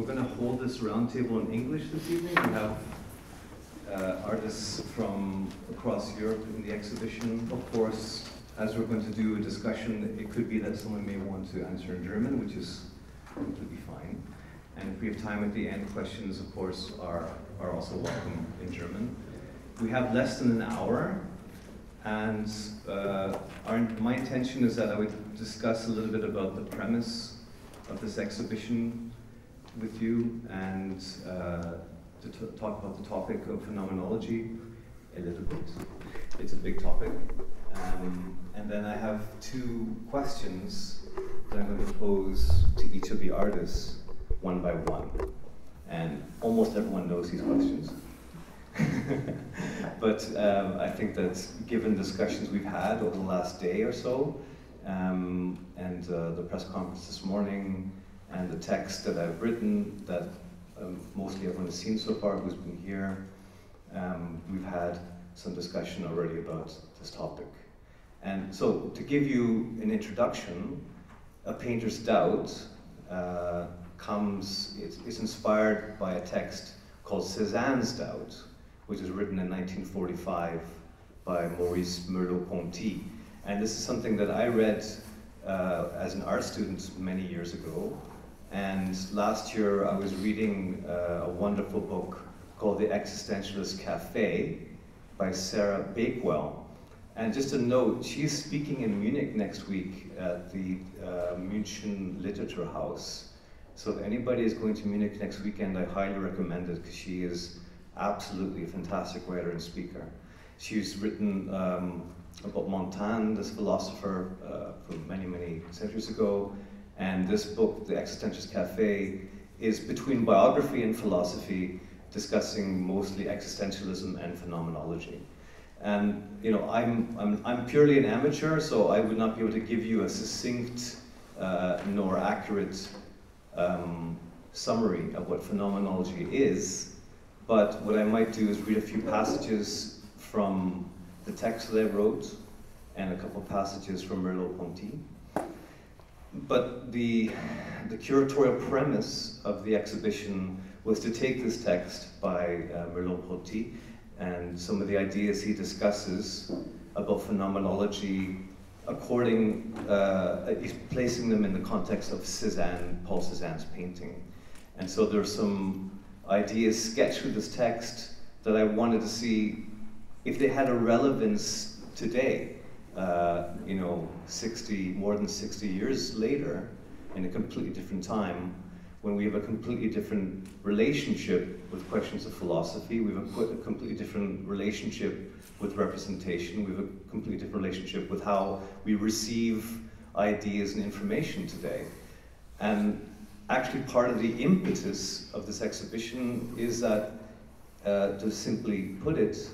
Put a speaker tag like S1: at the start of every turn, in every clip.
S1: we're going to hold this roundtable in English this evening. We have uh, artists from across Europe in the exhibition. Of course, as we're going to do a discussion, it could be that someone may want to answer in German, which is completely fine. And if we have time at the end, questions, of course, are, are also welcome in German. We have less than an hour, and uh, our, my intention is that I would discuss a little bit about the premise of this exhibition with you and uh, to talk about the topic of phenomenology a little bit. It's a big topic. Um, and then I have two questions that I'm going to pose to each of the artists one by one. And almost everyone knows these questions. but um, I think that given discussions we've had over the last day or so, um, and uh, the press conference this morning, and the text that I've written that um, mostly everyone has seen so far who's been here, um, we've had some discussion already about this topic. And so, to give you an introduction, A Painter's Doubt uh, comes, it's, it's, inspired by a text called Cézanne's Doubt, which was written in 1945 by Maurice Merleau-Ponty. And this is something that I read uh, as an art student many years ago. And last year I was reading uh, a wonderful book called The Existentialist Cafe by Sarah Bakewell. And just a note, she's speaking in Munich next week at the uh, München Literature House. So if anybody is going to Munich next weekend, I highly recommend it because she is absolutely a fantastic writer and speaker. She's written um, about Montaigne, this philosopher uh, from many, many centuries ago. And this book, The Existentialist Cafe, is between biography and philosophy, discussing mostly existentialism and phenomenology. And you know, I'm, I'm, I'm purely an amateur, so I would not be able to give you a succinct uh, nor accurate um, summary of what phenomenology is. But what I might do is read a few passages from the text that I wrote and a couple passages from Merleau-Ponty. But the, the curatorial premise of the exhibition was to take this text by uh, Merleau-Ponty and some of the ideas he discusses about phenomenology according, uh, he's placing them in the context of Cézanne, Paul Cézanne's painting. And so there's some ideas sketched with this text that I wanted to see if they had a relevance today, uh, you know, 60, more than 60 years later, in a completely different time, when we have a completely different relationship with questions of philosophy, we have a, completely different relationship with representation, we have a completely different relationship with how we receive ideas and information today. And actually part of the impetus of this exhibition is that, uh, to simply put it,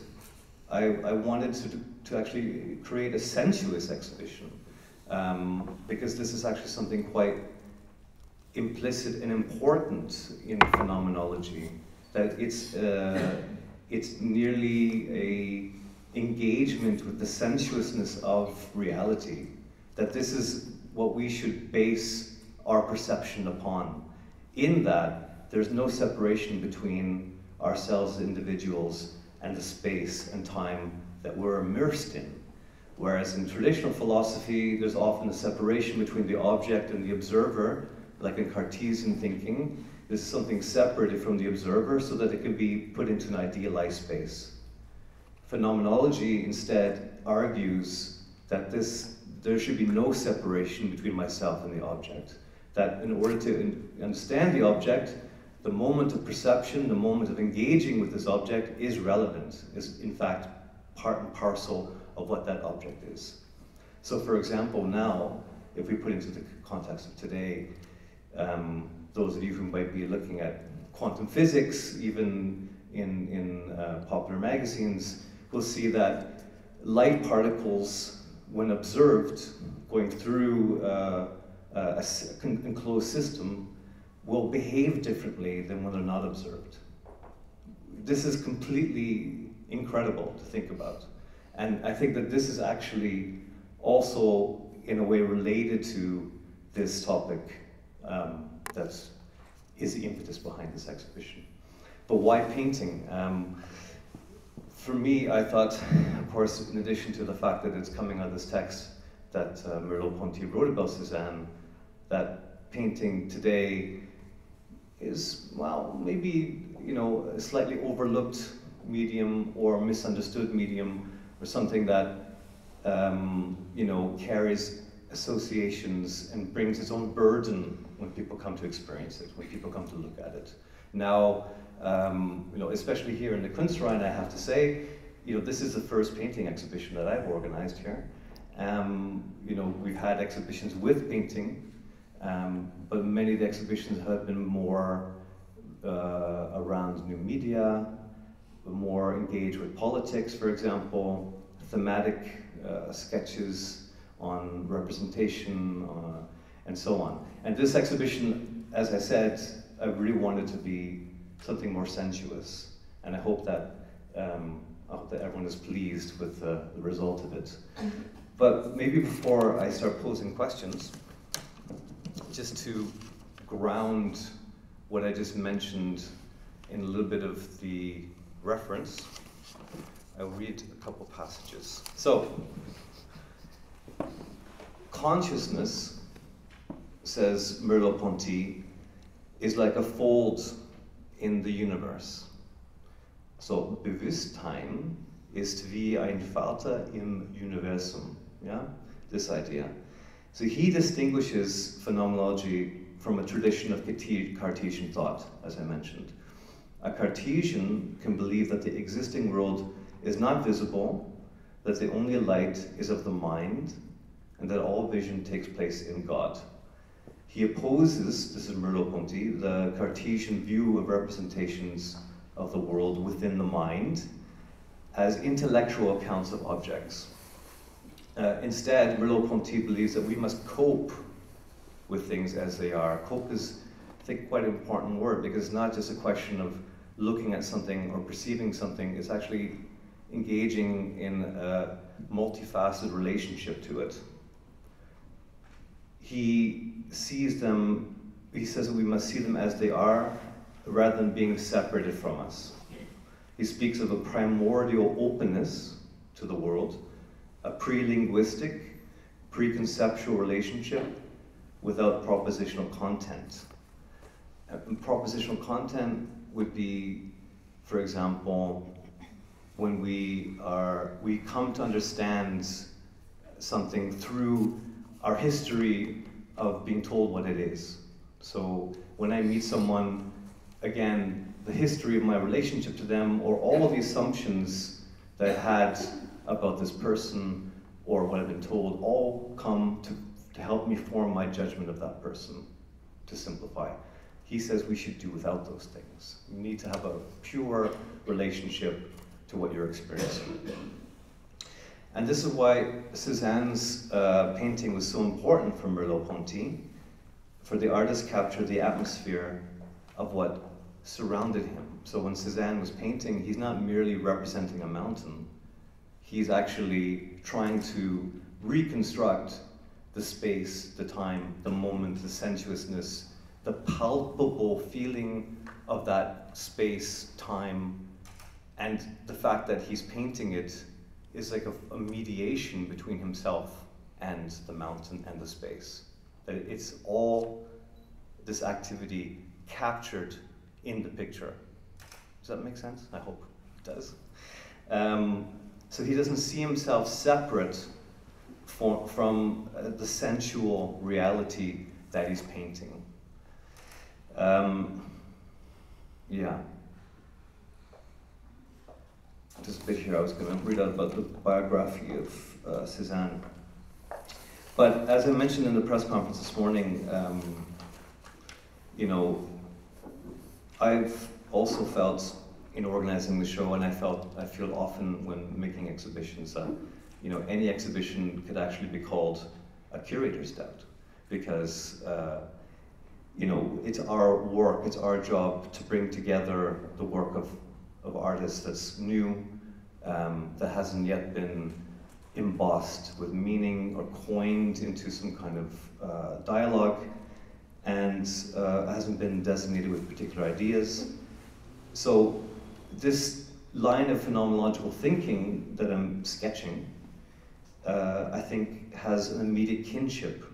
S1: I, I wanted to, to actually create a sensuous exhibition um, because this is actually something quite implicit and important in phenomenology that it's uh, it's nearly a engagement with the sensuousness of reality that this is what we should base our perception upon. In that there's no separation between ourselves as individuals and the space and time that we're immersed in. Whereas in traditional philosophy, there's often a separation between the object and the observer, like in Cartesian thinking. This is something separated from the observer so that it can be put into an idealized space. Phenomenology instead argues that this, there should be no separation between myself and the object. That in order to understand the object, the moment of perception, the moment of engaging with this object is relevant, is in fact part and parcel of what that object is. So for example, now, if we put into the context of today, um, those of you who might be looking at quantum physics, even in, in uh, popular magazines, will see that light particles, when observed, going through uh, a enclosed system, will behave differently than when they're not observed. This is completely incredible to think about. And I think that this is actually also, in a way, related to this topic um, that's the impetus behind this exhibition. But why painting? Um, for me, I thought, of course, in addition to the fact that it's coming out of this text that uh, Merleau-Ponty wrote about Cézanne, that painting today is, well, maybe, you know, slightly overlooked medium or misunderstood medium or something that, um, you know, carries associations and brings its own burden when people come to experience it, when people come to look at it. Now, um, you know, especially here in the Kunstverein, I have to say, you know, this is the first painting exhibition that I've organized here. Um, you know, we've had exhibitions with painting, um, but many of the exhibitions have been more uh, around new media, more engaged with politics, for example, thematic uh, sketches on representation, uh, and so on. And this exhibition, as I said, I really wanted to be something more sensuous, and I hope that um, I hope that everyone is pleased with the, the result of it. But maybe before I start posing questions, just to ground what I just mentioned in a little bit of the reference, I'll read a couple passages. So, consciousness, says Merleau-Ponty, is like a fold in the universe. So, Bewusstsein ist wie ein Vater im Universum. Yeah, this idea. So he distinguishes phenomenology from a tradition of Cartesian thought, as I mentioned. A Cartesian can believe that the existing world is not visible, that the only light is of the mind, and that all vision takes place in God. He opposes, this is Merleau-Ponty, the Cartesian view of representations of the world within the mind as intellectual accounts of objects. Uh, instead, Merleau-Ponty believes that we must cope with things as they are. Cope is, I think, quite an important word because it's not just a question of looking at something or perceiving something, is actually engaging in a multifaceted relationship to it. He sees them, he says that we must see them as they are rather than being separated from us. He speaks of a primordial openness to the world a pre-linguistic, pre-conceptual relationship without propositional content. Uh, propositional content would be, for example, when we are we come to understand something through our history of being told what it is. So when I meet someone, again, the history of my relationship to them or all of the assumptions that I had about this person or what I've been told all come to, to help me form my judgment of that person, to simplify. He says we should do without those things. You need to have a pure relationship to what you're experiencing. And this is why Cézanne's uh, painting was so important for Merleau-Ponty, for the artist captured the atmosphere of what surrounded him. So when Cézanne was painting, he's not merely representing a mountain, he's actually trying to reconstruct the space, the time, the moment, the sensuousness, the palpable feeling of that space, time, and the fact that he's painting it is like a, a mediation between himself and the mountain and the space. That it's all this activity captured in the picture. Does that make sense? I hope it does. Um, so he doesn't see himself separate for, from uh, the sensual reality that he's painting. Um, yeah. This here, I was going to read out about the biography of uh. But as I mentioned in the press conference this morning, um, you know, I've also felt in organizing the show, and I felt I feel often when making exhibitions that you know any exhibition could actually be called a curator's doubt because uh, you know it's our work, it's our job to bring together the work of of artists that's new, um, that hasn't yet been embossed with meaning or coined into some kind of uh, dialogue, and uh, hasn't been designated with particular ideas. So this line of phenomenological thinking that I'm sketching, uh, I think has an immediate kinship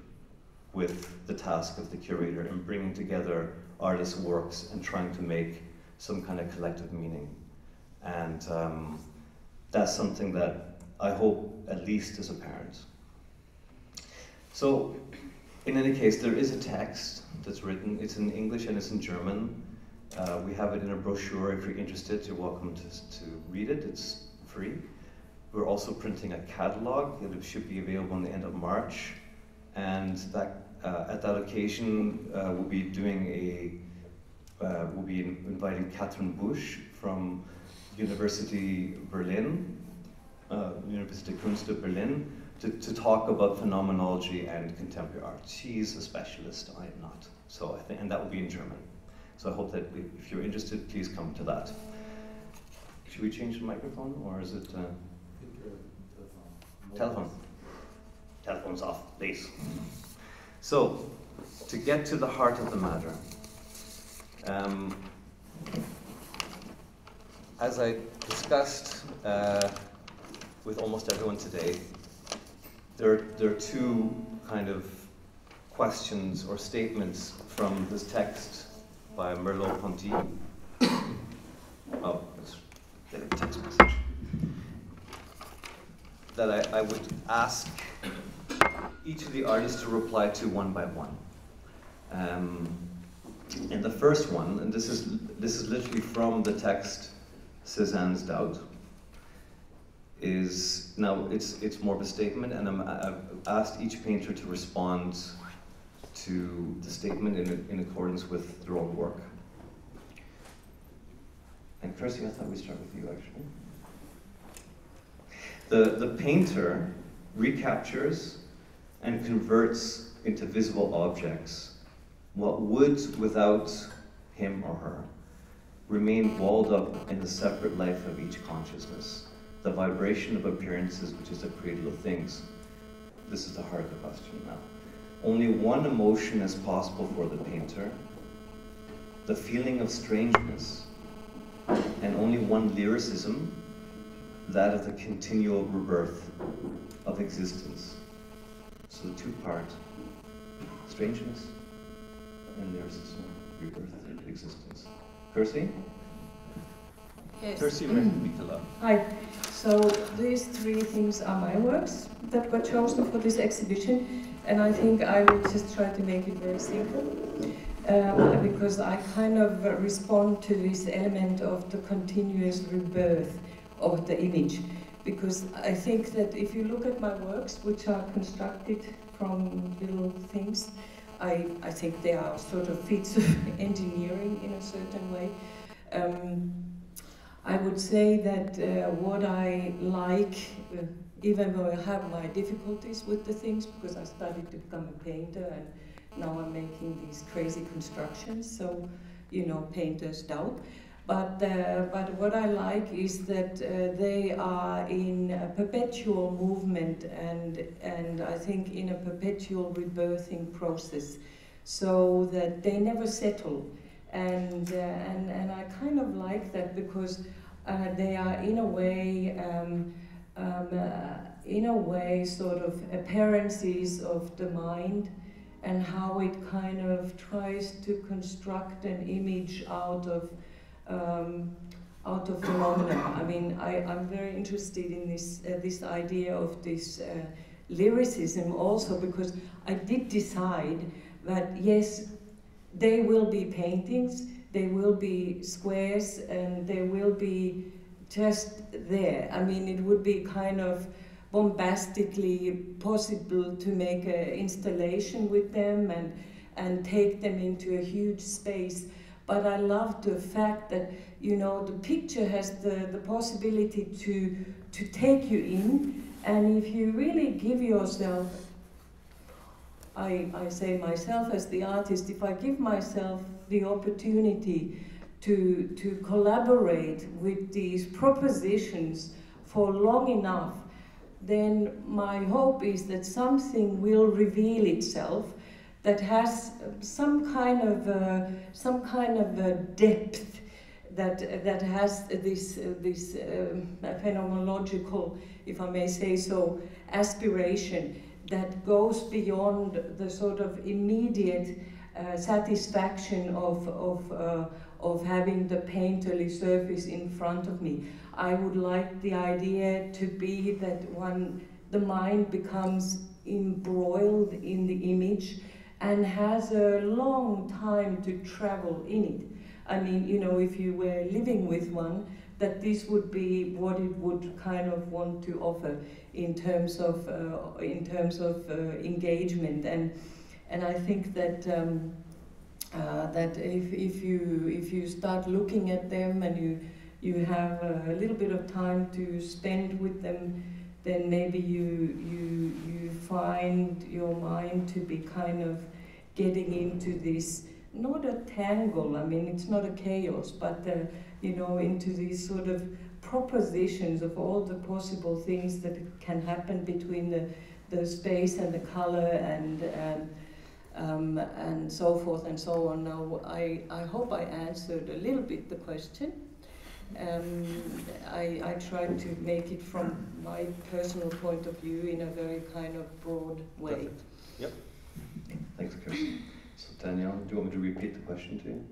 S1: with the task of the curator in bringing together artists' works and trying to make some kind of collective meaning. And um, that's something that I hope at least is apparent. So, in any case, there is a text that's written. It's in English and it's in German. Uh, we have it in a brochure. If you're interested, you're welcome to, to read it. It's free. We're also printing a catalog. that should be available in the end of March. And that, at that occasion, uh, we'll be doing a uh, we'll be inviting Katrin Busch from University Berlin, uh, University Künste Berlin, to, to talk about phenomenology and contemporary art. She's a specialist, I am not. So I think, and that will be in German. So I hope that we, if you're interested, please come to that. Should we change the microphone, or is it? Uh, telephone. Telephone's off, please. So, to get to the heart of the matter, um, as I discussed uh, with almost everyone today, there, there are two kind of questions or statements from this text by Merleau-Ponty. Oh, text message. That I, I would ask each of the artists to reply to one by one. Um, and the first one, and this is, this is literally from the text Cézanne's Doubt, is now it's, it's more of a statement, and i have asked each painter to respond to the statement in, in accordance with their own work. And Kirsi, I thought we'd start with you actually. The, the painter recaptures and converts into visible objects what would, without him or her, remain walled up in the separate life of each consciousness, the vibration of appearances which is the cradle of things? This is the heart of the question now. Only one emotion is possible for the painter, the feeling of strangeness, and only one lyricism, that of the continual rebirth of existence. So the two parts strangeness and their system rebirth into existence. Kirsi?
S2: Yes.
S1: Kirsi Mikkola.
S2: Hi. So these three things are my works that were chosen for this exhibition, and I think I will just try to make it very simple. Um, because I kind of respond to this element of the continuous rebirth of the image. Because I think that if you look at my works, which are constructed from little things, I, I think they are sort of feats of engineering in a certain way. Um, I would say that uh, what I like, uh, even though I have my difficulties with the things, because I studied to become a painter and now I'm making these crazy constructions, so, you know, painters doubt. But, uh, but what I like is that uh, they are in a perpetual movement and, and I think in a perpetual rebirthing process so that they never settle. And, uh, and, and I kind of like that because uh, they are in a way, um, um, uh, in a way sort of appearances of the mind and how it kind of tries to construct an image out of um, out of phenomena. I mean, I, I'm very interested in this, uh, this idea of this uh, lyricism also because I did decide that yes, they will be paintings, they will be squares, and they will be just there. I mean, it would be kind of bombastically possible to make an installation with them and, and take them into a huge space but I love the fact that you know the picture has the, the possibility to to take you in. And if you really give yourself I, I say myself as the artist, if I give myself the opportunity to, to collaborate with these propositions for long enough, then my hope is that something will reveal itself that has some kind of uh, some kind of uh, depth that that has this uh, this phenomenological, if I may say so, aspiration that goes beyond the sort of immediate satisfaction of of of having the painterly surface in front of me. I would like the idea to be that one the mind becomes embroiled in the image and has a long time to travel in it. I mean, you know, if you were living with one, that this would be what it would kind of want to offer in terms of uh, in terms of uh, engagement and and I think that um, uh, that if, if you if you start looking at them and you you have a little bit of time to spend with them then maybe you you you find your mind to be kind of getting into this not a tangle i mean it's not a chaos but uh, you know into these sort of propositions of all the possible things that can happen between the the space and the color and and um, and so forth and so on. Now, I, I hope I answered a little bit the question. Um, I, I tried to make it from my personal point of view in a very kind of broad way.
S1: Perfect. Yep. Thanks, Kirsi. So Daniel, do you want me to repeat the question to you?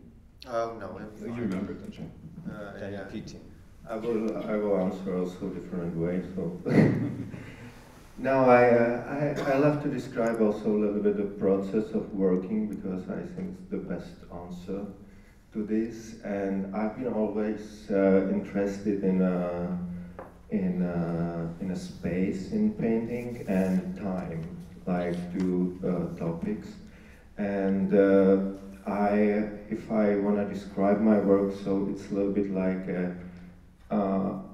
S3: Oh, no.
S1: You remember it, don't you?
S3: Uh,
S1: Daniel
S3: yeah.
S1: Keating.
S4: I will, I will answer also different way. So now I, uh, I, I love to describe also a little bit the process of working because I think it's the best answer to this. And I've been always uh, interested in a, in a, in a space in painting and time, like two uh, topics. And uh, I, if I want to describe my work, so it's a little bit like a,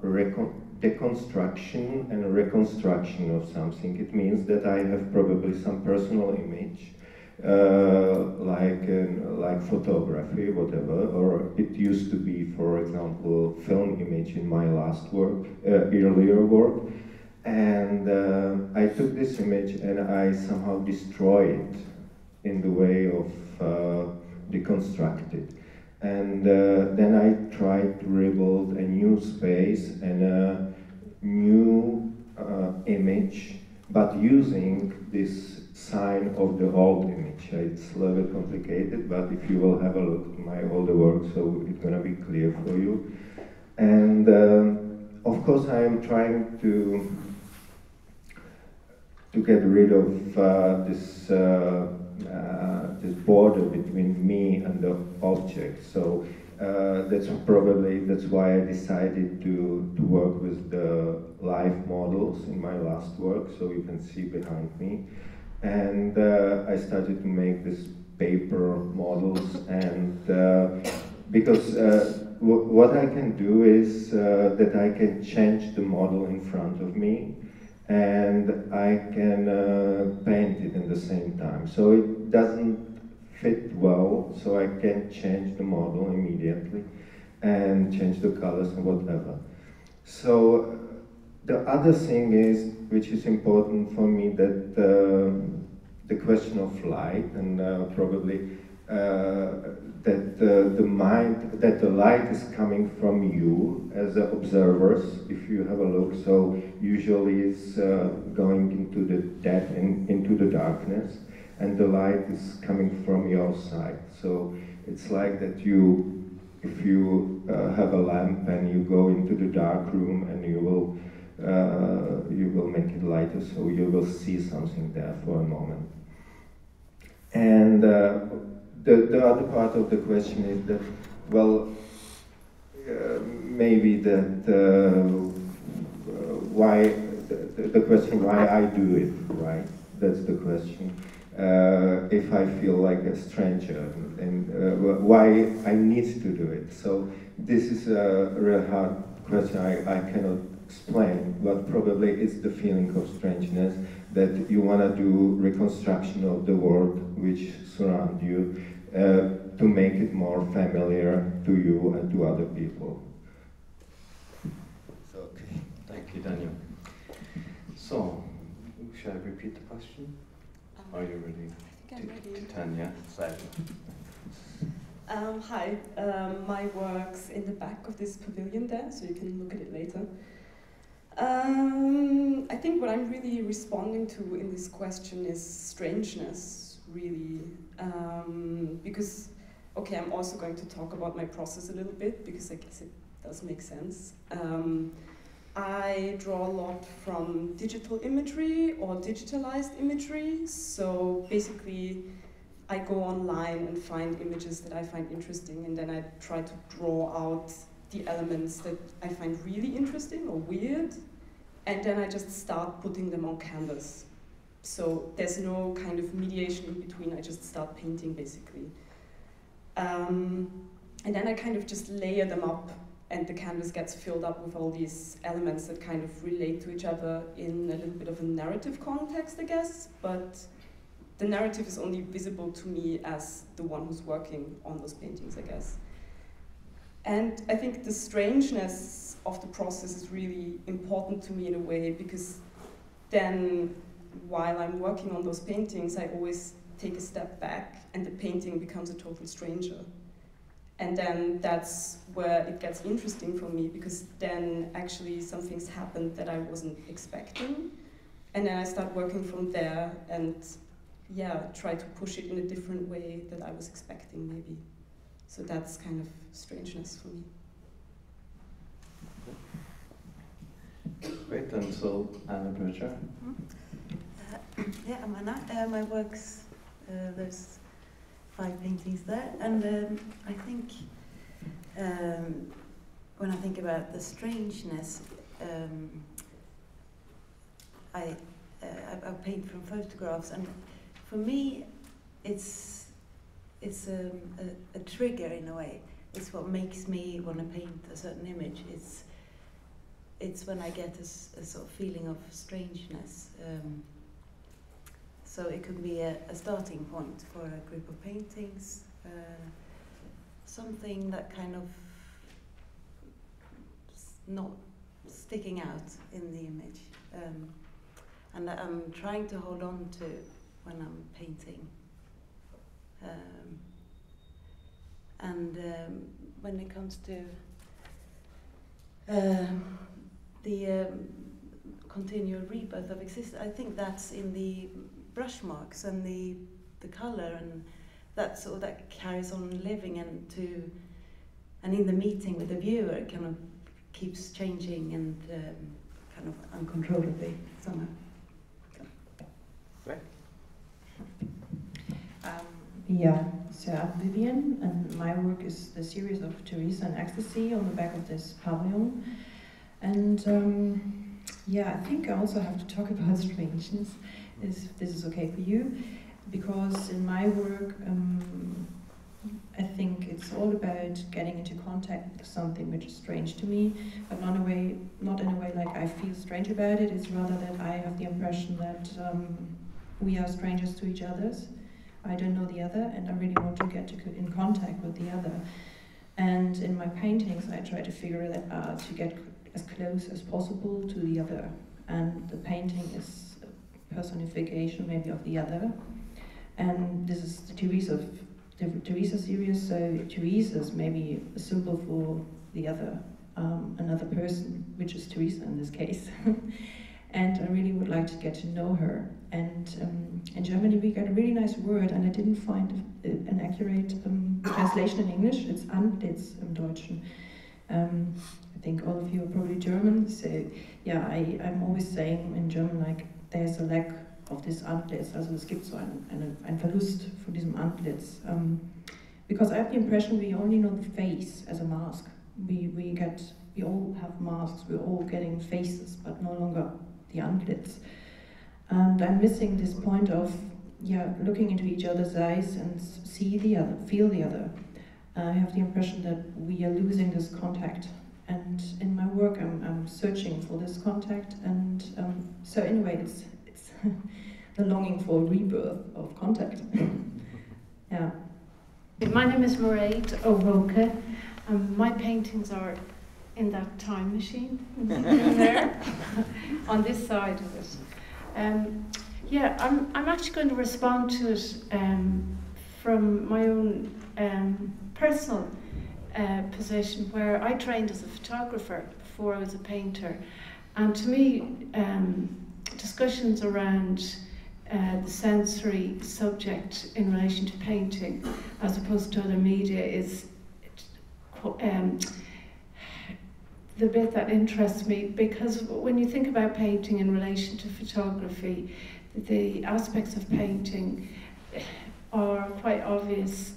S4: recon- deconstruction and a reconstruction of something. It means that I have probably some personal image, uh, like like photography, whatever, or it used to be, for example, film image in my last work, uh, earlier work. And uh, I took this image and I somehow destroy it in the way of uh, deconstruct it. And uh, then I tried to rebuild a new space and a new uh, image, but using this sign of the old image. It's a little bit complicated, but if you will have a look at my older work, so it's gonna be clear for you. And um, of course, I am trying to to get rid of uh, this uh, uh, this border between me and the object. So uh, that's probably that's why I decided to to work with the live models in my last work. So you can see behind me, and uh, I started to make this paper models and uh, because what I can do is that I can change the model in front of me and I can uh, paint it in the same time. So it doesn't fit well, so I can change the model immediately and change the colors and whatever. So the other thing is, which is important for me, that uh, the question of light and uh, probably uh, that uh, the mind, that the light is coming from you as observers, if you have a look. So usually it's uh, going into the depth, in, into the darkness, and the light is coming from your side. So it's like that you, if you uh, have a lamp and you go into the dark room and you will, uh, you will make it lighter, so you will see something there for a moment. And uh, the, the other part of the question is that, well, uh, maybe that uh, why, the, the, question why I do it, right? That's the question. Uh, if I feel like a stranger and uh, why I need to do it. So this is a real hard question I, I cannot explain, but probably it's the feeling of strangeness that you want to do reconstruction of the world which surround you to make it more familiar to you and to other people.
S1: So, okay. Thank you, Daniel. So, should I repeat the question? Are you ready?
S3: think I'm ready.
S1: Tanya,
S3: Um, hi, um, my work's in the back of this pavilion there, so you can look at it later. Um, I think what I'm really responding to in this question is strangeness, really. Um, because, okay, I'm also going to talk about my process a little bit, because I guess it does make sense. Um, I draw a lot from digital imagery or digitalized imagery, so basically, I go online and find images that I find interesting, and then I try to draw out the elements that I find really interesting or weird, and then I just start putting them on canvas. So there's no kind of mediation in between, I just start painting basically. Um, and then I kind of just layer them up, and the canvas gets filled up with all these elements that kind of relate to each other in a little bit of a narrative context, I guess, but the narrative is only visible to me as the one who's working on those paintings, I guess. And I think the strangeness of the process is really important to me in a way because then while I'm working on those paintings, I always take a step back and the painting becomes a total stranger. And then that's where it gets interesting for me because then actually something's happened that I wasn't expecting. And then I start working from there and yeah, try to push it in a different way that I was expecting, maybe. So that's kind of strangeness for me.
S1: Great, and so Anna Bjerger.
S5: Uh, yeah, I'm. Uh, my works, uh, there's five paintings there, and um, I think um, when I think about the strangeness, um, I, uh, I, I paint from photographs, and for me, it's it's um, a, a, trigger in a way. It's what makes me want to paint a certain image. It's it's when I get a, a sort of feeling of strangeness. Um, so it could be a, a, starting point for a group of paintings, uh, something that kind of not sticking out in the image, um, and that I'm trying to hold on to when I'm painting. Um, and um, when it comes to um, the um, continual rebirth of existence, I think that's in the brush marks and the the color and that sort of that carries on living and to and in the meeting with the viewer it kind of keeps changing and um, kind of uncontrollably somehow.
S1: Great.
S6: Um, yeah, so I'm Vivian, and my work is the series of Teresa and Ecstasy on the back of this pavilion. And um, yeah, I think I also have to talk about strangeness, if this is okay for you, because in my work, um, I think it's all about getting into contact with something which is strange to me, but not in a way, not in a way like I feel strange about it. It's rather that I have the impression that um, we are strangers to each other's I don't know the other, and I really want to get to in contact with the other. And in my paintings, I try to figure that out to get as close as possible to the other. And the painting is personification, maybe, of the other. And this is the Teresa, the Teresa series, so Teresa is maybe a symbol for the other, um, another person, which is Teresa in this case. and I really would like to get to know her. And um, in Germany, we got a really nice word, and I didn't find an accurate um, translation in English. It's Antlitz im Deutschen. Um, I think all of you are probably German, so yeah, I, I'm always saying in German, like, there's a lack of this Antlitz, also es gibt so ein, eine, ein Verlust von diesem Antlitz. Um, because I have the impression we only know the face as a mask. We, we get, we all have masks, we're all getting faces, but no longer the Antlitz. And I'm missing this point of yeah, looking into each other's eyes and see the other, feel the other. I have the impression that we are losing this contact. And in my work, I'm, I'm searching for this contact. And um, so, anyway, it's, it's the longing for rebirth of contact. yeah.
S7: My name is Mairead O'hEocha. Um, my paintings are in that time machine there, on this side of it. Um, Yeah, I'm, I'm actually going to respond to it um, from my own um, personal uh, position where I trained as a photographer before I was a painter. And to me, um, discussions around uh, the sensory subject in relation to painting as opposed to other media is um, the bit that interests me because when you think about painting in relation to photography, the aspects of painting are quite obvious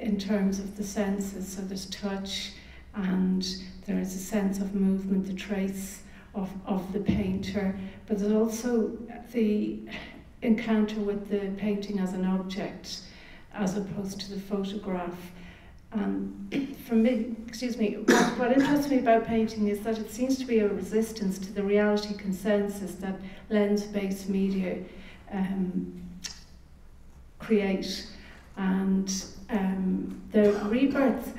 S7: in terms of the senses. So there's touch and there is a sense of movement, the trace of, of the painter, but there's also the encounter with the painting as an object as opposed to the photograph. Um, for me, excuse me, what, what interests me about painting is that it seems to be a resistance to the reality consensus that lens-based media um, create, and um, the rebirth,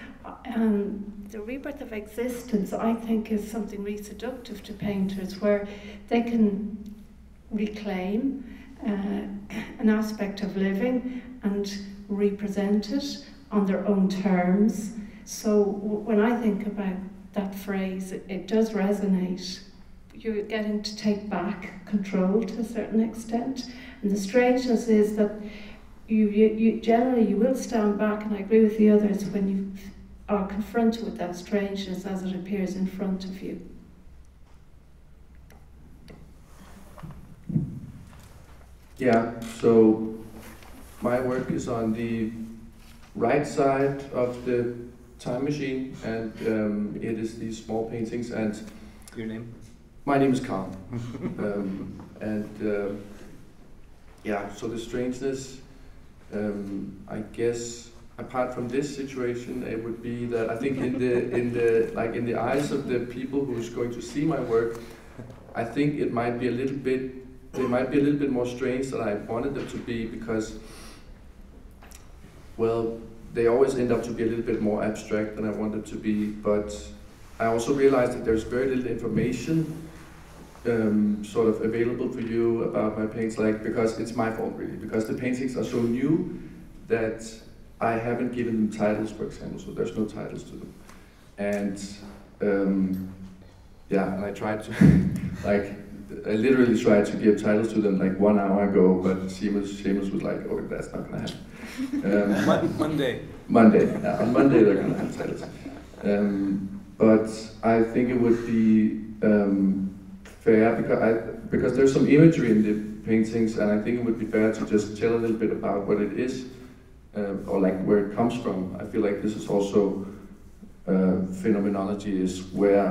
S7: um, the rebirth of existence, I think, is something really seductive to painters, where they can reclaim uh, an aspect of living and represent it on their own terms. So when I think about that phrase, it, it does resonate. You're getting to take back control to a certain extent. And the strangeness is that you, you, you generally you will stand back, and I agree with the others when you are confronted with that strangeness as it appears in front of you.
S8: Yeah, so my work is on the right side of the time machine, and um, it is these small paintings. And
S1: your name?
S8: My name is Carl, um, and uh, yeah. So the strangeness, um, I guess, apart from this situation, it would be that I think in the in the like in the eyes of the people who's going to see my work, I think it might be a little bit. They might be a little bit more strange than I wanted them to be because well, they always end up to be a little bit more abstract than I wanted to be, but I also realized that there's very little information um, sort of available for you about my paintings, like, because it's my fault really, because the paintings are so new that I haven't given them titles, for example, so there's no titles to them. And um, yeah, and I tried to, like, I literally tried to give titles to them like one hour ago, but Seamus, Seamus was like, oh, that's not gonna happen.
S1: Um, Monday.
S8: Monday. Yeah, on Monday they're gonna have titles. Um, but I think it would be um, fair because I, because there's some imagery in the paintings, and I think it would be fair to just tell a little bit about what it is, uh, or like where it comes from. I feel like this is also uh, phenomenology is where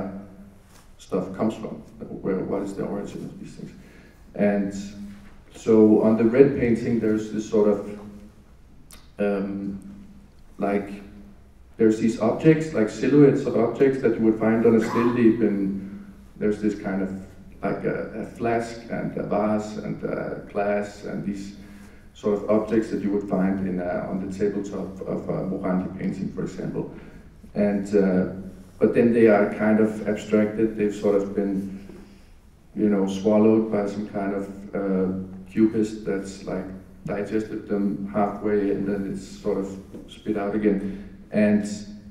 S8: stuff comes from, where what is the origin of these things, and so on the red painting there's this sort of um, like there's these objects, like silhouettes of objects that you would find on a still life, and there's this kind of like a, a, flask and a vase and a glass and these sort of objects that you would find in a, on the tabletop of a Morandi painting, for example. And uh, but then they are kind of abstracted. They've sort of been, you know, swallowed by some kind of uh, cubist that's like digested them halfway and then it's sort of spit out again. And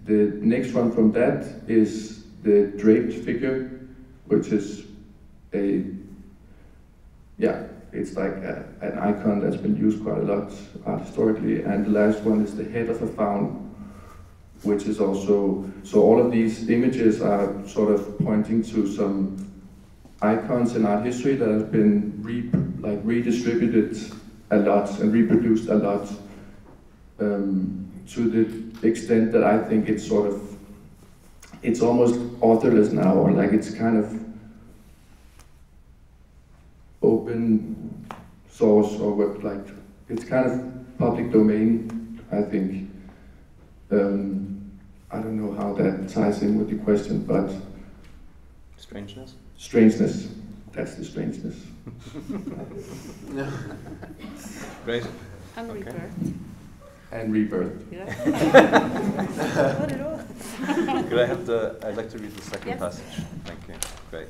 S8: the next one from that is the draped figure, which is yeah, it's like a, an icon that's been used quite a lot art historically. And the last one is the head of a faun, which is also, so all of these images are sort of pointing to some icons in art history that have been re, like redistributed a lot and reproduced a lot um, to the extent that I think it's sort of it's almost authorless now or like it's kind of open source or what like it's kind of public domain I think um, I don't know how that ties in with the question but
S1: strangeness
S8: strangeness that's the strangeness
S1: Great.
S5: And
S1: Okay.
S5: rebirth.
S8: and rebirth.
S5: Yeah. Not at all.
S1: Could I have the, I'd like to read the second
S5: Yes.
S1: passage. Thank you. Great.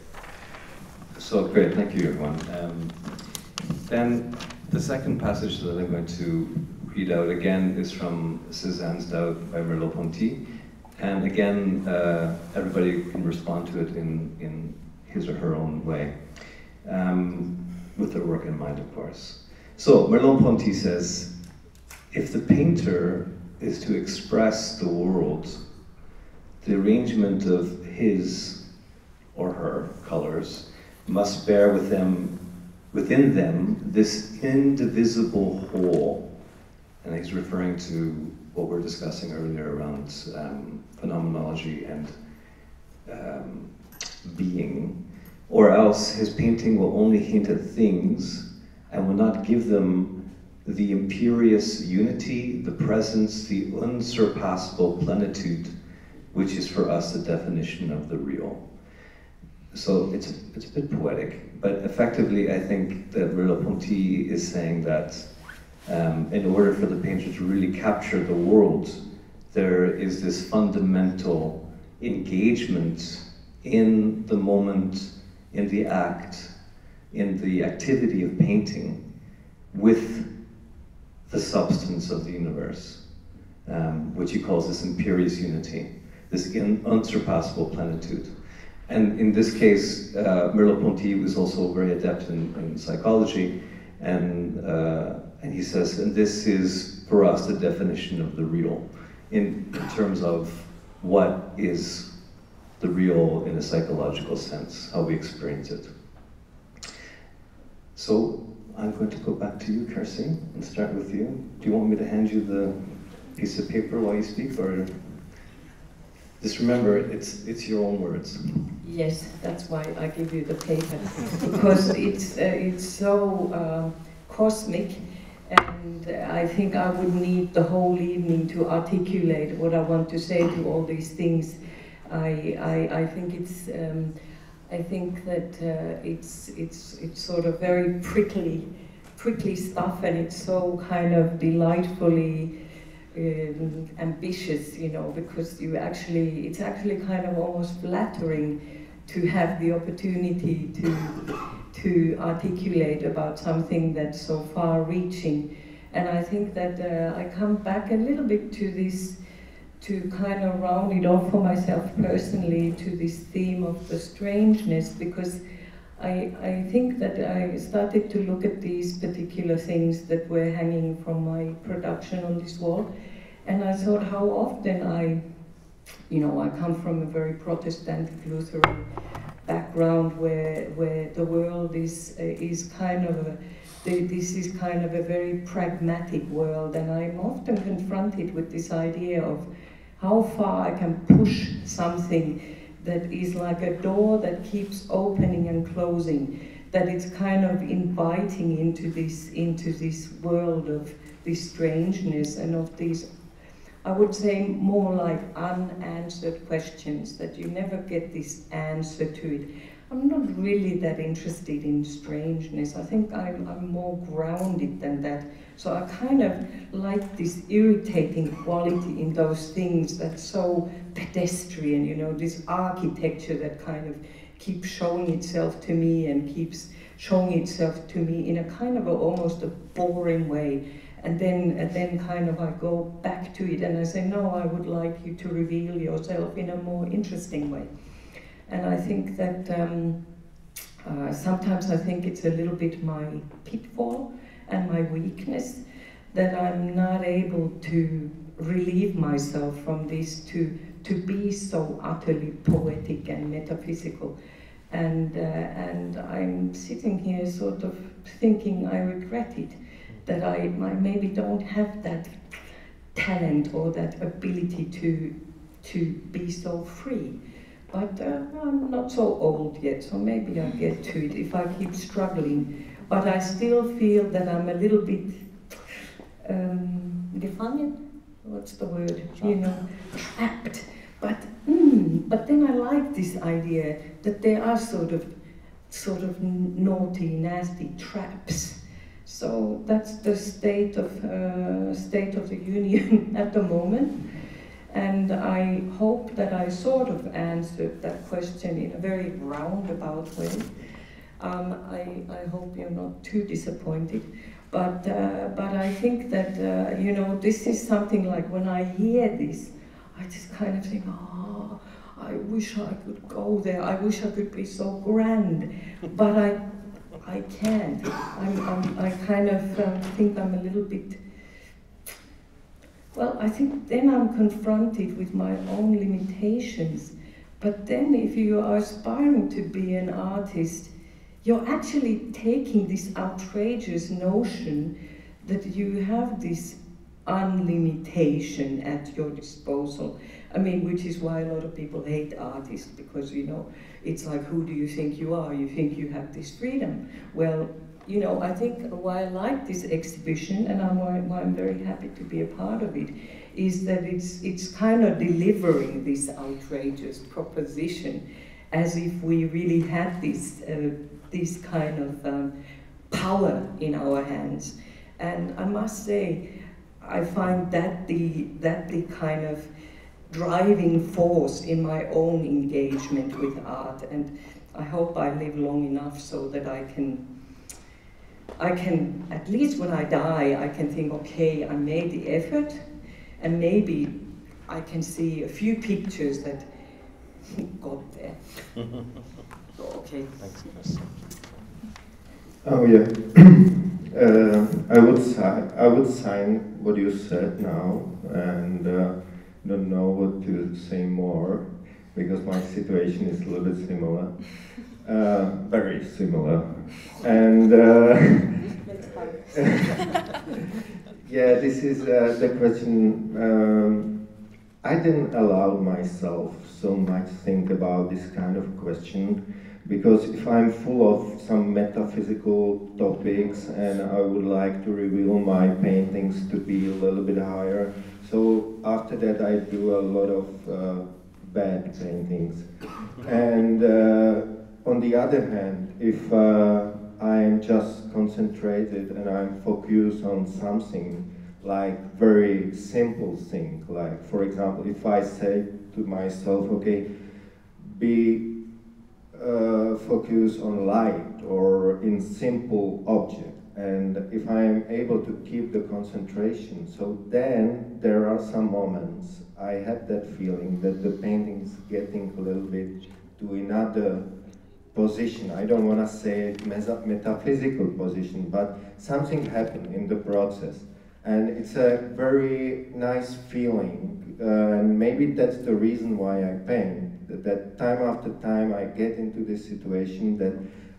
S9: So great, thank you everyone. Um,
S1: then the second passage that I'm going to read out again is from Cézanne's Doubt by Merleau-Ponty. And again, uh, everybody can respond to it in, in his or her own way, um, with their work in mind, of course. So, Merleau-Ponty says, if the painter is to express the world, the arrangement of his or her colors must bear with them, within them this indivisible whole. And he's referring to what we are discussing earlier around um, phenomenology and um, being, or else his painting will only hint at things and will not give them the imperious unity, the presence, the unsurpassable plenitude, which is for us the definition of the real. So it's, it's a bit poetic, but effectively I think that Merleau-Ponty is saying that um, in order for the painter to really capture the world, there is this fundamental engagement in the moment, in the act, in the activity of painting with the substance of the universe, um, which he calls this imperious unity, this unsurpassable plenitude. And in this case, uh, Merleau-Ponty was also very adept in, in psychology, and, uh, and he says, and this is for us the definition of the real, in, in terms of what is the real in a psychological sense, how we experience it. So I'm going to go back to you, Kirsi, and start with you. Do you want me to hand you the piece of paper while you speak, or just remember, it's it's your own words.
S2: Yes, that's why I give you the paper because it's uh, it's so uh, cosmic, and I think I would need the whole evening to articulate what I want to say to all these things. I I, I think it's. Um, I think that uh, it's it's it's sort of very prickly, prickly stuff, and it's so kind of delightfully um, ambitious, you know, because you actually it's actually kind of almost flattering to have the opportunity to to articulate about something that's so far-reaching, and I think that uh, I come back a little bit to this to kind of round it off for myself personally to this theme of the strangeness because I, I think that I started to look at these particular things that were hanging from my production on this wall and I thought how often I, you know, I come from a very Protestant Lutheran background where, where the world is, uh, is kind of a, this is kind of a very pragmatic world and I'm often confronted with this idea of how far I can push something that is like a door that keeps opening and closing, that it's kind of inviting into this, into this world of this strangeness and of these, I would say more like unanswered questions, that you never get this answer to it. I'm not really that interested in strangeness. I think I'm, I'm more grounded than that. So I kind of like this irritating quality in those things that's so pedestrian, you know, this architecture that kind of keeps showing itself to me and keeps showing itself to me in a kind of a, almost a boring way. And then, and then kind of I go back to it and I say, no, I would like you to reveal yourself in a more interesting way. And I think that um, uh, sometimes I think it's a little bit my pitfall and my weakness that I'm not able to relieve myself from this to to be so utterly poetic and metaphysical. And uh, and I'm sitting here sort of thinking I regret it that I, I maybe don't have that talent or that ability to to be so free but uh, I'm not so old yet so maybe I'll get to it if I keep struggling but I still feel that I'm a little bit um, What's the word? Trapped. You know, trapped. But mm, but then I like this idea that there are sort of sort of naughty, nasty traps. So that's the state of uh, state of the union at the moment. And I hope that I sort of answered that question in a very roundabout way. Um, I, I hope you're not too disappointed. But, uh, but I think that, uh, you know, this is something like when I hear this, I just kind of think, oh, I wish I could go there. I wish I could be so grand. But I, I can't. I'm, I'm, I kind of um, think I'm a little bit. Well, I think then I'm confronted with my own limitations. But then, if you are aspiring to be an artist, you're actually taking this outrageous notion that you have this unlimitation at your disposal. I mean, which is why a lot of people hate artists because, you know, it's like, who do you think you are? You think you have this freedom. Well, you know, I think why I like this exhibition and I'm, why I'm very happy to be a part of it is that it's, it's kind of delivering this outrageous proposition as if we really had this uh, this kind of um, power in our hands. And I must say, I find that the, that the kind of driving force in my own engagement with art. And I hope I live long enough so that I can, I can, at least when I die, I can think, okay, I made the effort, and maybe I can see a few pictures that got there. okay.
S1: Thanks, Chris.
S4: Oh yeah, uh, I would sign. I would sign what you said now, and uh, don't know what to say more because my situation is a little bit similar, uh, very similar, and uh, yeah, this is uh, the question. Um, I didn't allow myself so much think about this kind of question because if I'm full of some metaphysical topics and I would like to reveal my paintings to be a little bit higher, so after that I do a lot of uh, bad paintings. And uh, on the other hand, if uh, I'm just concentrated and I'm focused on something like very simple thing, like for example, if I say to myself, okay, be uh, focus on light or in simple object. And if I am able to keep the concentration, so then there are some moments I have that feeling that the painting is getting a little bit to another position. I don't want to say metaphysical position, but something happened in the process. And it's a very nice feeling, uh, and maybe that's the reason why I paint that, that time after time I get into this situation that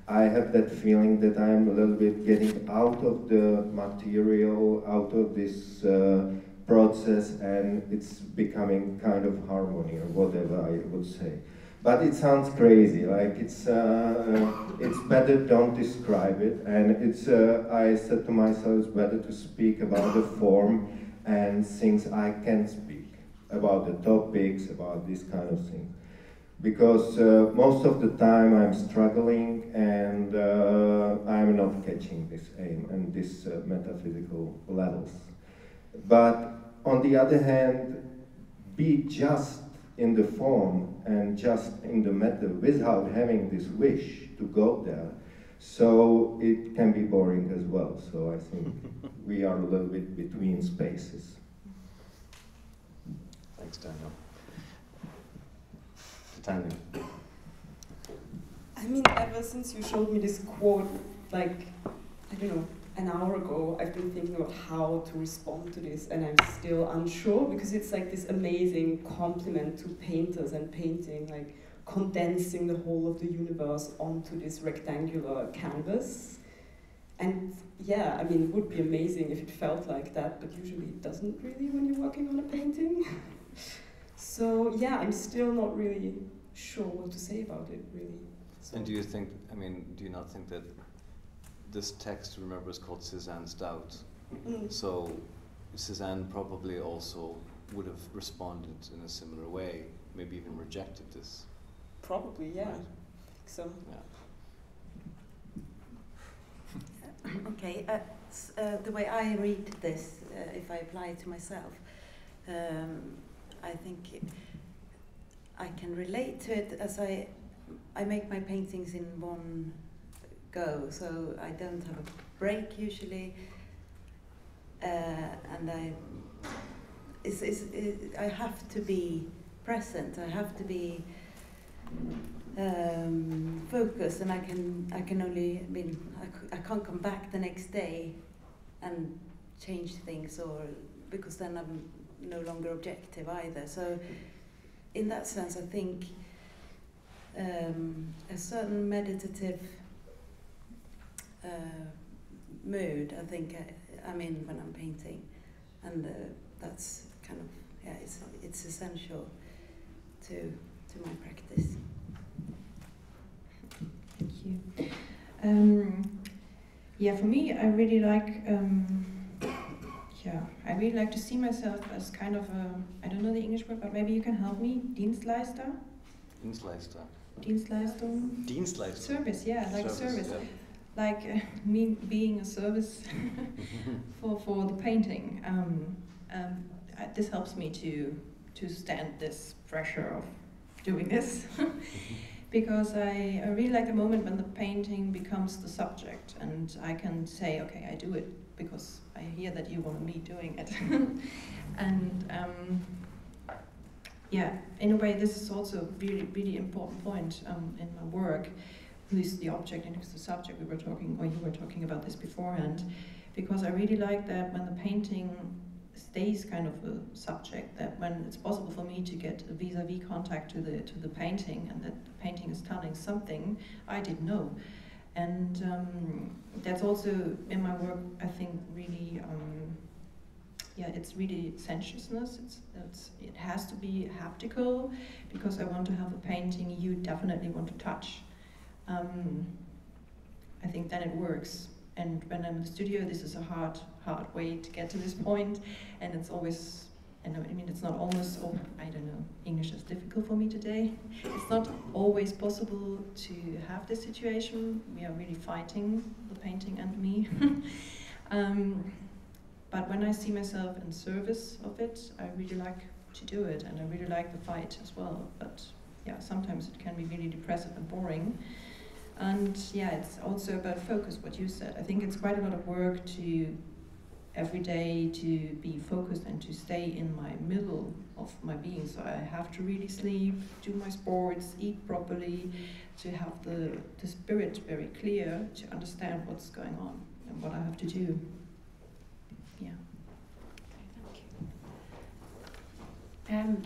S4: I have that feeling that I am a little bit getting out of the material, out of this uh, process, and it's becoming kind of harmony or whatever I would say. But it sounds crazy, like it's, uh, it's better don't describe it, and it's, uh, I said to myself, it's better to speak about the form and things I can speak, about the topics, about these kind of things because uh, most of the time I'm struggling and uh, I'm not catching this aim and this uh, metaphysical levels. But on the other hand, be just in the form and just in the matter without having this wish to go there. So it can be boring as well. So I think we are a little bit between spaces.
S1: Thanks, Daniel. Tanya.
S3: I mean, ever since you showed me this quote, like, I don't know, an hour ago, I've been thinking about how to respond to this, and I'm still unsure because it's like this amazing compliment to painters and painting, like condensing the whole of the universe onto this rectangular canvas. And yeah, I mean, it would be amazing if it felt like that, but usually it doesn't really when you're working on a painting. so yeah, I'm still not really sure what to say about it, really. So
S1: and do you think, I mean, do you not think that this text, remember, is called Cézanne's Doubt? Mm. So Cézanne probably also would have responded in a similar way, maybe even rejected this.
S3: Probably, yeah. Right. so.
S5: Yeah. okay, uh, uh, the way I read this, uh, if I apply it to myself, um, I think I can relate to it as I I make my paintings in one go. So I don't have a break usually, uh, and I it's, it's, it, I have to be present. I have to be um, focused, and I can I can only I mean I, I can't come back the next day and change things or because then I'm no longer objective either. So in that sense, I think um, a certain meditative uh, mood. I think I, I'm in when I'm painting, and uh, that's kind of yeah, it's it's essential to to my practice.
S6: Thank you. Um, yeah, for me, I really like. Um, yeah, I really like to see myself as kind of a. I don't know the English word, but maybe you can help me. Dienstleister.
S1: Dienstleister.
S6: Dienstleistung.
S1: Dienstleister.
S6: Service. Yeah, like service.
S1: yeah.
S6: Like uh, me being a service for for the painting. Um, um, I, this helps me to to stand this pressure of doing this. because I, I really like the moment when the painting becomes the subject and I can say, okay, I do it because I hear that you want me doing it. and um, yeah, in a way, this is also a really, really important point um, in my work. Who is the object and who's the subject? We were talking, or you were talking about this beforehand, because I really like that when the painting stays kind of a subject that when it's possible for me to get a vis-a-vis contact to the to the painting and that the painting is telling something I didn't know and um, that's also in my work I think really um, yeah it's really sensuousness it's, it's it has to be haptical because I want to have a painting you definitely want to touch um, I think then it works and when I'm in the studio, this is a hard, hard way to get to this point. point, and it's always, and I mean, it's not almost, oh, I don't know, English is difficult for me today. It's not always possible to have this situation. We are really fighting, the painting and me. um, but when I see myself in service of it, I really like to do it, and I really like the fight as well. But yeah, sometimes it can be really depressive and boring. And yeah, it's also about focus, what you said. I think it's quite a lot of work to every day to be focused and to stay in my middle of my being. So I have to really sleep, do my sports, eat properly, to have the, the spirit very clear, to understand what's going on and what I have to do. Yeah. Okay, thank you.
S7: Um,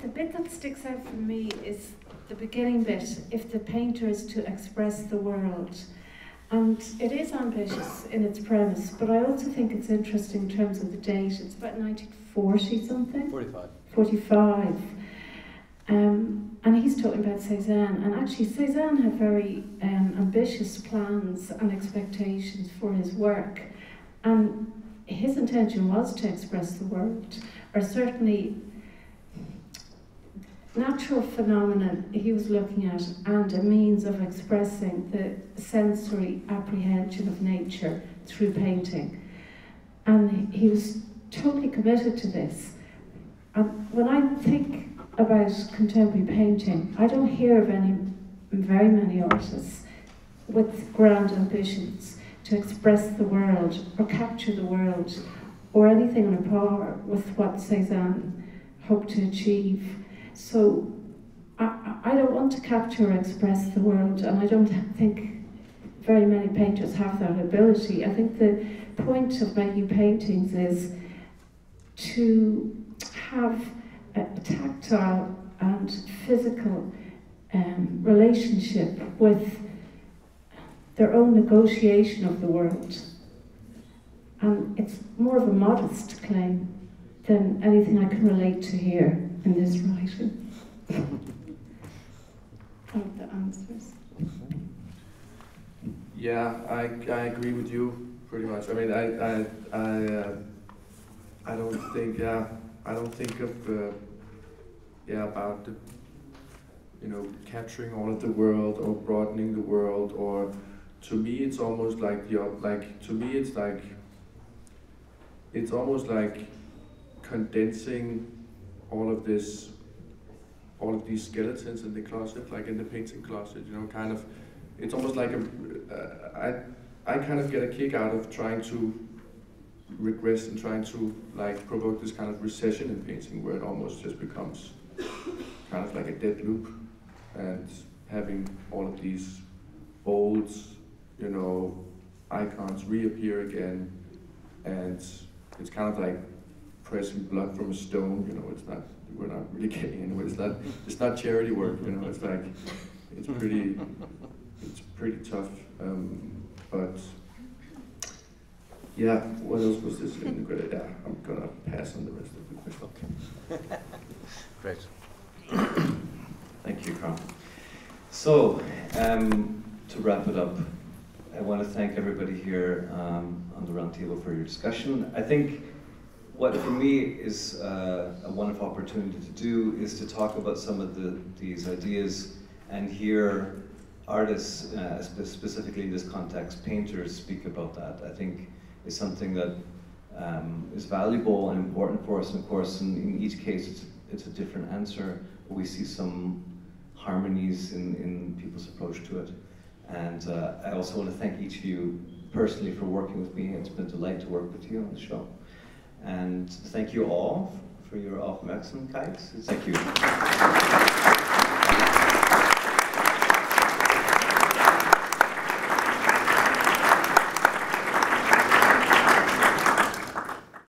S7: the bit that sticks out for me is the beginning bit, if the painter is to express the world. And it is ambitious in its premise, but I also think it's interesting in terms of the date. It's about 1940 something.
S1: 45.
S7: 45. Um, and he's talking about Cézanne, and actually Cézanne had very um, ambitious plans and expectations for his work, and his intention was to express the world, or certainly natural phenomenon he was looking at and a means of expressing the sensory apprehension of nature through painting. And he was totally committed to this. And when I think about contemporary painting, I don't hear of any very many artists with grand ambitions to express the world or capture the world or anything on a par with what Cézanne hoped to achieve. So I, I don't want to capture or express the world, and I don't think very many painters have that ability. I think the point of making paintings is to have a tactile and physical um, relationship with their own negotiation of the world. And it's more of a modest claim than anything I can relate to here in this writing. of the answers.
S8: Yeah, I, I agree with you pretty much. I mean, I I I, uh, I don't think yeah I don't think of uh, yeah about the you know capturing all of the world or broadening the world or to me it's almost like the like to me it's like it's almost like condensing all of this all of these skeletons in the closet like in the painting closet you know kind of it's almost like a, uh, I, I kind of get a kick out of trying to regress and trying to like provoke this kind of recession in painting where it almost just becomes kind of like a dead loop. And having all of these old, you know, icons reappear again and it's kind of like pressing blood from a stone, you know, it's not, we're not really getting anywhere. It's not, it's not charity work, you know, it's like, it's pretty, it's pretty tough. Um, but yeah, what else was this in the Yeah, I'm gonna pass on the rest of the question. Okay.
S1: Great. Thank you, Carl. So, um, to wrap it up, I want to thank everybody here um, on the roundtable for your discussion. I think what for me is uh, a wonderful opportunity to do is to talk about some of the, these ideas and hear artists, uh, spe specifically in this context, painters speak about that. I think is something that um, is valuable and important for us. And of course, in, in each case, it's, it's a different answer. But We see some harmonies in, in people's approach to it. And uh, I also want to thank each of you personally for working with me. It's been a delight to work with you on the show. And thank you all for your Aufmerksamkeit. Thank you.